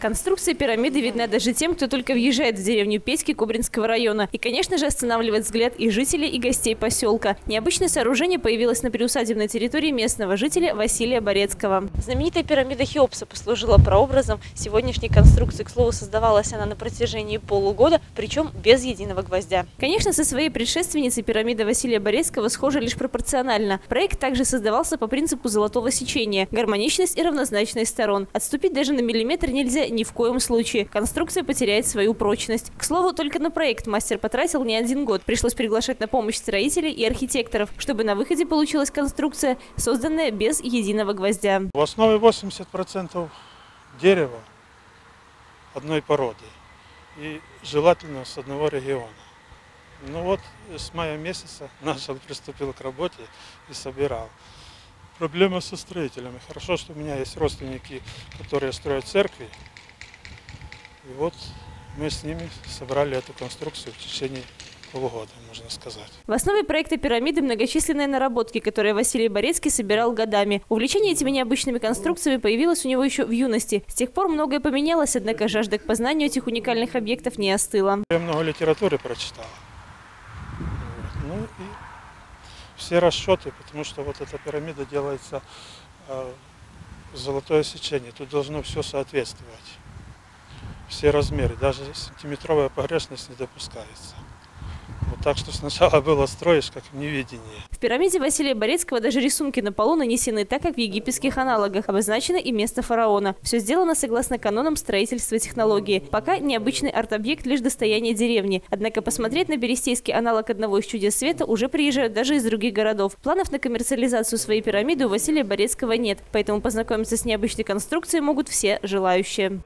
Конструкция пирамиды видна даже тем, кто только въезжает в деревню Песьки Кубринского района. И, конечно же, останавливает взгляд и жителей, и гостей поселка. Необычное сооружение появилось на приусадебной территории местного жителя Василия Борецкого. Знаменитая пирамида Хеопса послужила прообразом сегодняшней конструкции. К слову, создавалась она на протяжении полугода, причем без единого гвоздя. Конечно, со своей предшественницей пирамида Василия Борецкого схожа лишь пропорционально. Проект также создавался по принципу золотого сечения – гармоничность и равнозначность сторон. Отступить даже на миллиметр нельзя ни в коем случае. Конструкция потеряет свою прочность. К слову, только на проект мастер потратил не один год. Пришлось приглашать на помощь строителей и архитекторов, чтобы на выходе получилась конструкция, созданная без единого гвоздя. В основе 80% дерева одной породы и желательно с одного региона. Ну вот с мая месяца начал, приступил к работе и собирал. Проблема со строителями. Хорошо, что у меня есть родственники, которые строят церкви. И вот мы с ними собрали эту конструкцию в течение полугода, можно сказать. В основе проекта пирамиды многочисленные наработки, которые Василий Борецкий собирал годами. Увлечение этими необычными конструкциями появилось у него еще в юности. С тех пор многое поменялось, однако жажда к познанию этих уникальных объектов не остыла. Я много литературы прочитал. Ну и все расчеты, потому что вот эта пирамида делается э, золотое сечение. Тут должно все соответствовать. Все размеры, даже сантиметровая погрешность не допускается. Так что сначала было строишь как в неведении. В пирамиде Василия Борецкого даже рисунки на полу нанесены так, как в египетских аналогах. Обозначено и место фараона. Все сделано согласно канонам строительства технологии. Пока необычный арт-объект лишь достояние деревни. Однако посмотреть на берестейский аналог одного из чудес света уже приезжают даже из других городов. Планов на коммерциализацию своей пирамиды у Василия Борецкого нет. Поэтому познакомиться с необычной конструкцией могут все желающие.